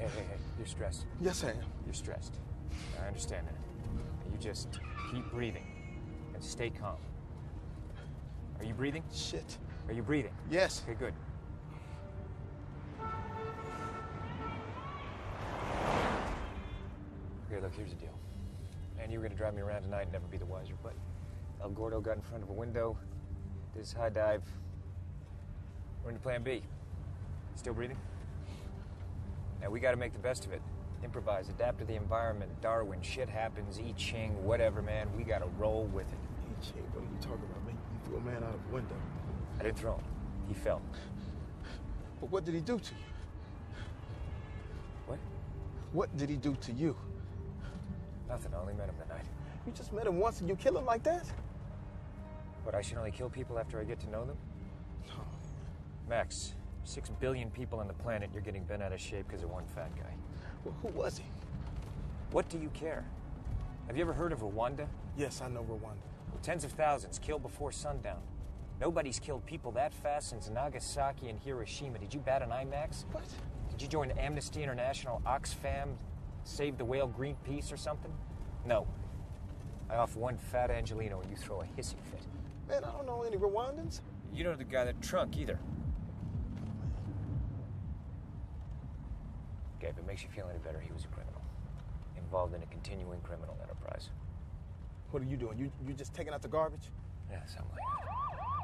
Hey, hey, hey, you're stressed. Yes, I am. You're stressed. I understand that. You just keep breathing and stay calm. Are you breathing? Shit. Are you breathing? Yes. Okay, good. Okay, look, here's the deal. Man, you were gonna drive me around tonight and never be the wiser, but El Gordo got in front of a window, did his high dive. We're into plan B. Still breathing? Now we gotta make the best of it. Improvise, adapt to the environment, Darwin, shit happens, I Ching, whatever, man. We gotta roll with it. I Ching, what are you talking about, man? You threw a man out of a window. I didn't throw him. He fell. But what did he do to you? What? What did he do to you? Nothing. I only met him tonight. You just met him once and you kill him like that? But I should only kill people after I get to know them? No. Max, six billion people on the planet, you're getting bent out of shape because of one fat guy. Well, who was he? What do you care? Have you ever heard of Rwanda? Yes, I know Rwanda. Tens of thousands killed before sundown. Nobody's killed people that fast since Nagasaki and Hiroshima. Did you bat an eye, Max? What? Did you join Amnesty International, Oxfam, Save the Whale, Greenpeace, or something? No. I off one fat Angelino and you throw a hissy fit. Man, I don't know any Rwandans. You don't know the guy that trunk either. Okay, if it makes you feel any better, he was a criminal. Involved in a continuing criminal enterprise. What are you doing? You you just taking out the garbage? Yeah, something like that.